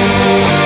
Música